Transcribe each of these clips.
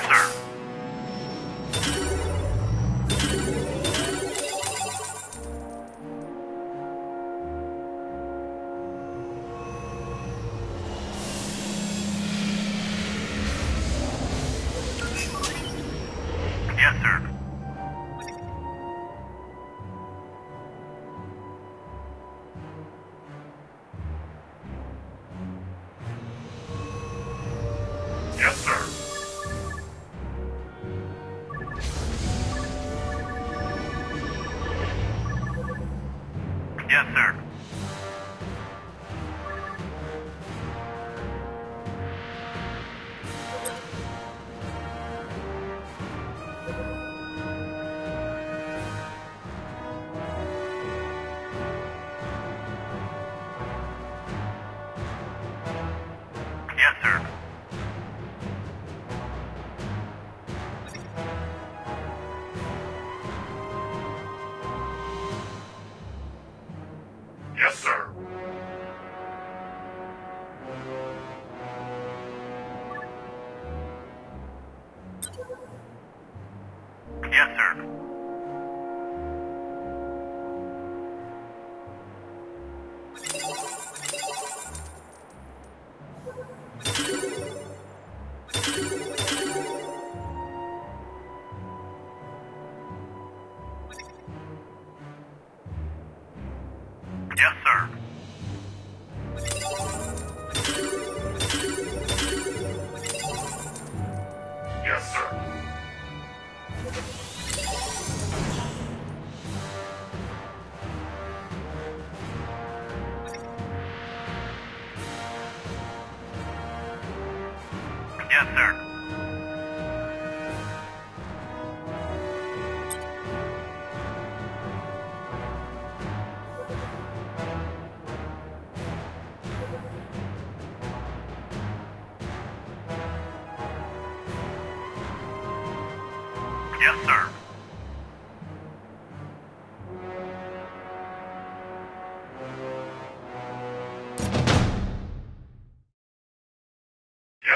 sir. Yes, sir.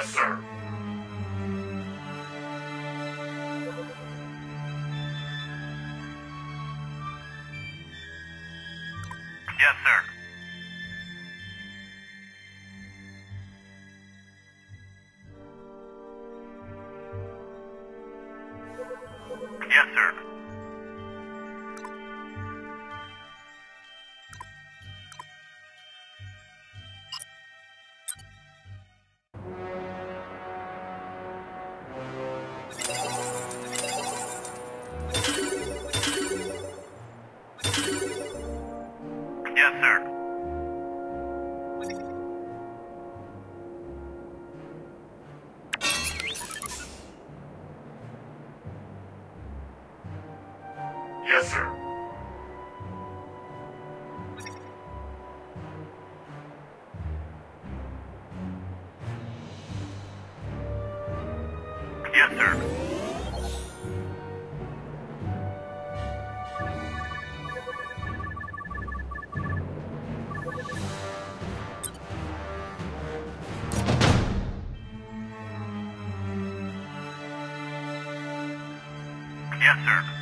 Yes, sir. Yes, sir. Yes, sir.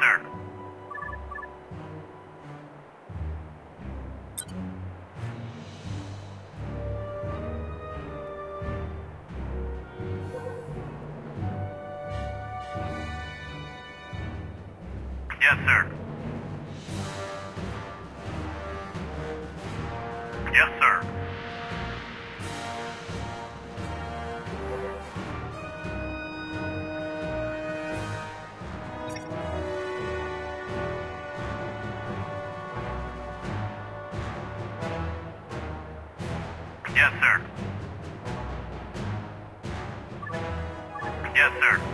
Sir. Yes, sir. Yes, sir.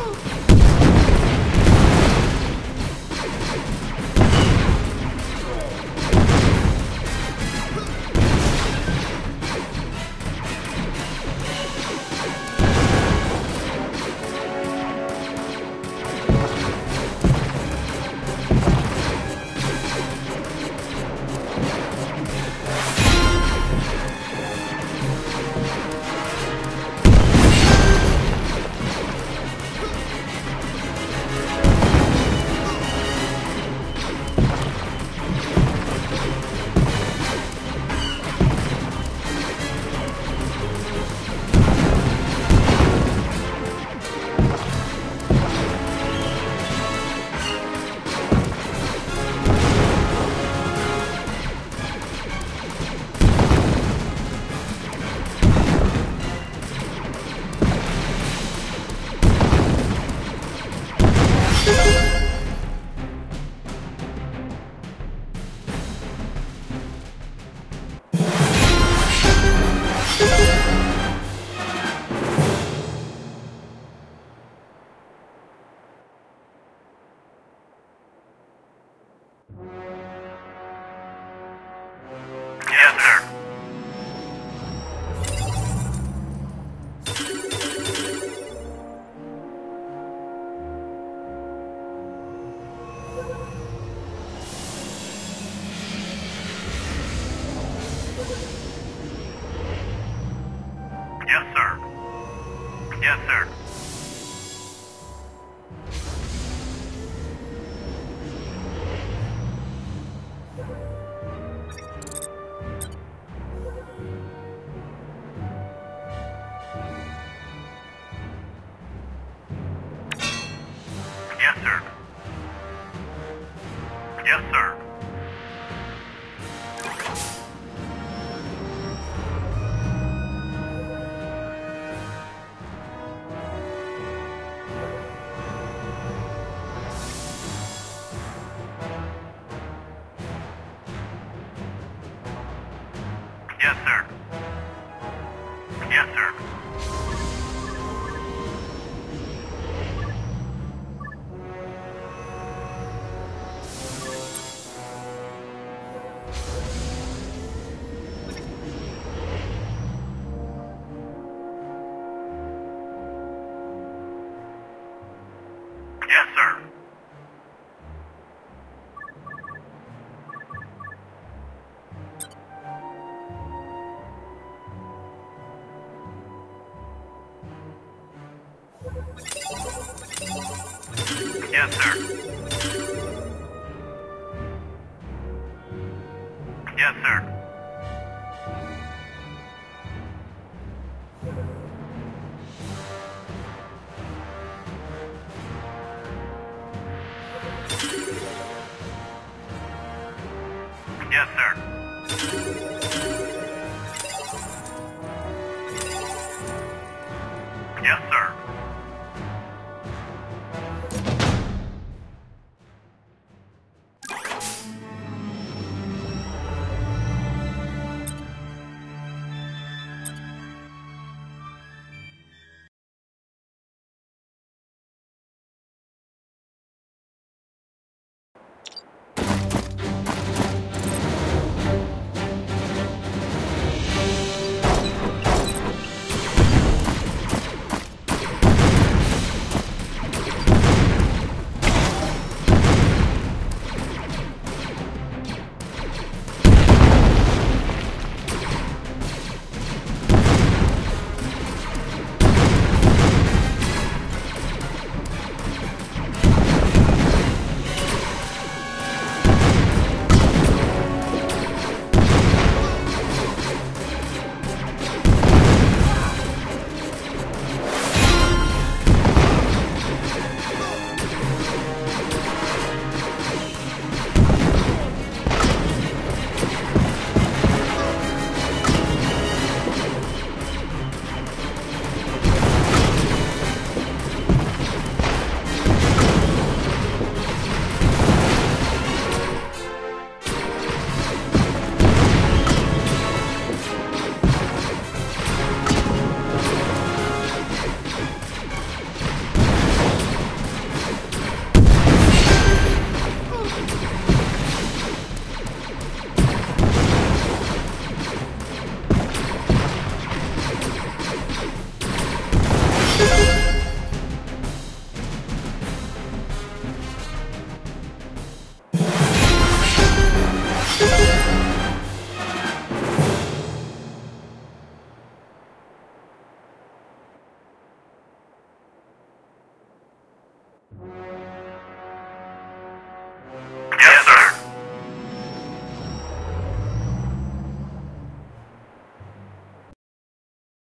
Oh. Yes, sir.